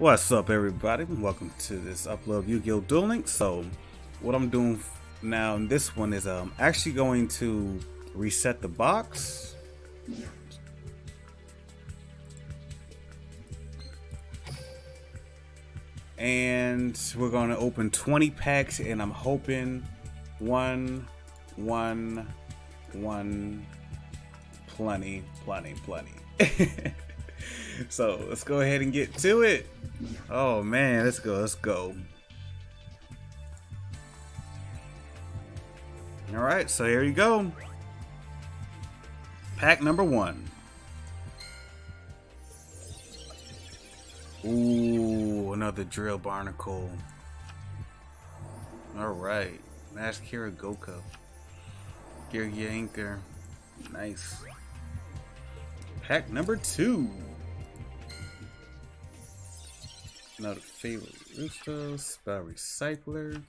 What's up, everybody? Welcome to this upload of Yu-Gi-Oh! Duel. So, what I'm doing now in this one is I'm actually going to reset the box. And we're going to open 20 packs, and I'm hoping one, one, one, plenty, plenty, plenty. so let's go ahead and get to it. Oh man, let's go, let's go. All right, so here you go. Pack number one. Ooh, another drill barnacle. All right, Mascara Goka. Gear Anchor. Nice. Pack number two. Another favorite Rusto, Spell Recycler,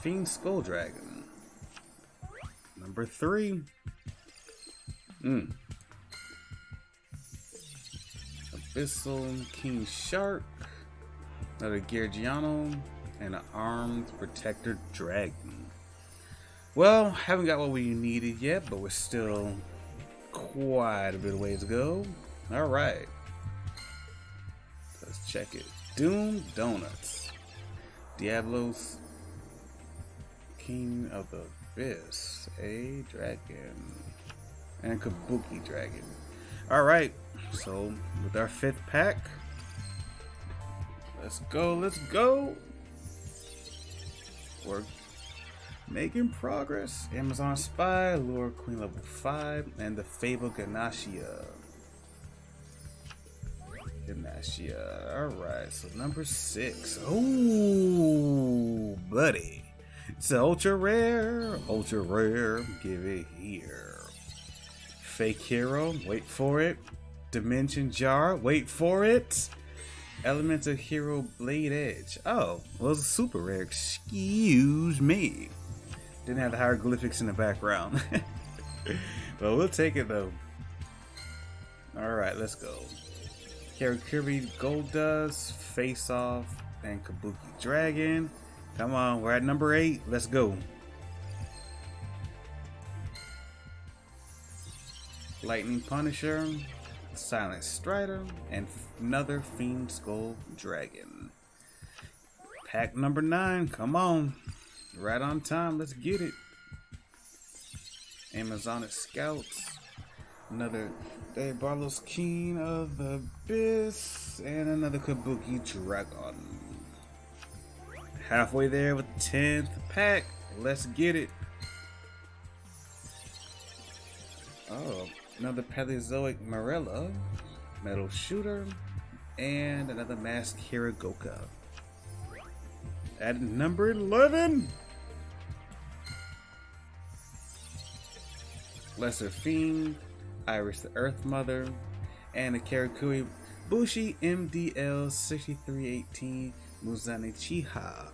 Fiend Skull Dragon. Number three. Mm. Abyssal King Shark, another Geargiano, and an Armed Protector Dragon. Well, haven't got what we needed yet, but we're still quite a bit of ways to go. Alright. Let's check it. Doom Donuts. Diabolos. King of the Abyss. A dragon. And Kabuki Dragon. Alright. So, with our fifth pack. Let's go, let's go. We're making progress. Amazon Spy, Lure Queen level 5, and the Fable Ganashia. Ganashia. Alright, so number 6. Oh, buddy. It's ultra rare, ultra rare. Give it here. Fake Hero, wait for it. Dimension Jar, wait for it. Elemental Hero Blade Edge. Oh, well, it's a super rare. Excuse me. Didn't have the hieroglyphics in the background. but we'll take it though. Alright, let's go. Karakuri Gold Dust, Face Off, and Kabuki Dragon. Come on, we're at number eight. Let's go. Lightning Punisher, Silent Strider, and another Fiend Skull Dragon. Pack number nine, come on. Right on time, let's get it. Amazoness Scouts, another Diabolos King of the Abyss, and another Kabuki Dragon. Halfway there with the 10th pack, let's get it. Oh, another Paleozoic Marrella, Metal Shooter, and another Masked Hero Goka. At number 11, Lesser Fiend, Iris the Earth Mother, and a Karakuri Bushi MDL 6318 Muzanichiha.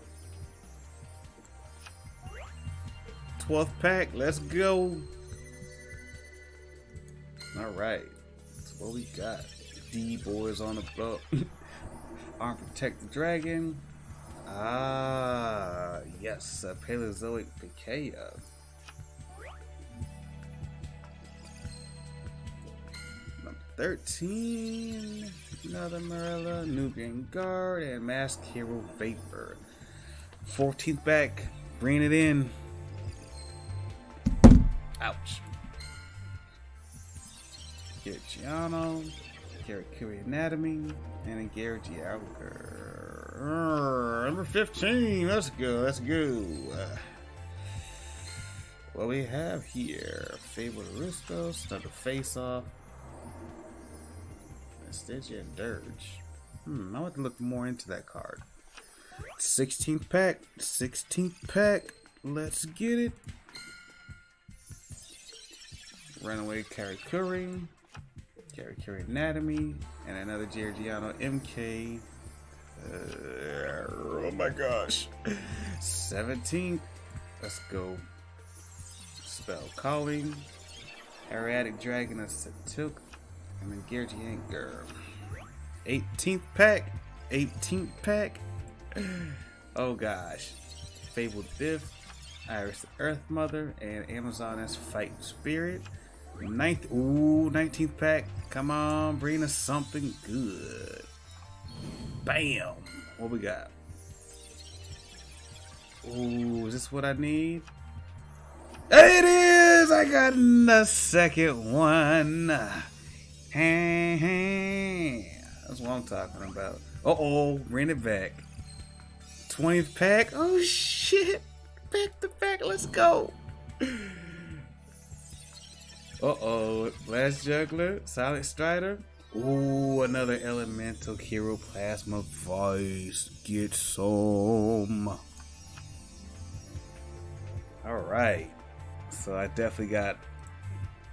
12th pack, let's go. Alright, that's what we got. D boys on the boat. Arm Protect the Dragon. Ah, yes, a Paleozoic Pikaia. 13, another Marrella, Nubian Guard, and Masked Hero Vapor. 14th back, bring it in. Ouch. Geargiano, Karakuri Anatomy, and a Garrity Alker. Number 15, let's go, let's go. What we have here, Fable Aristos, another face off. Stygian Dirge. Hmm, I want to look more into that card. 16th pack, 16th pack, let's get it. Runaway Karakuri, Karakuri Anatomy, and another Geargiano MK. Uh, oh my gosh. 17th. Let's go. Spell Calling. Ariatic Dragon of Satuk. And then Geargy Anchor. 18th pack. 18th pack. Oh gosh. Fabled Fifth, Iris the Earth Mother, and Amazoness Fighting Spirit. Ninth, ooh, 19th pack. Come on, bring us something good. Bam. What we got? Ooh, is this what I need? It is! I got the second one. That's what I'm talking about. Uh oh, bring it back. 20th pack. Oh shit. Back to back. Let's go. Uh oh. Last Juggler. Silent Strider. Ooh, another elemental hero plasma vice. Get some. Alright. So I definitely got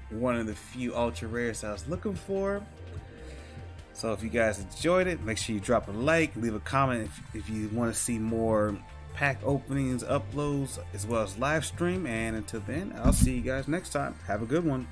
one of the few ultra rares I was looking for. So if you guys enjoyed it, make sure you drop a like, leave a comment if, if you want to see more pack openings, uploads, as well as live stream. And until then, I'll see you guys next time. Have a good one.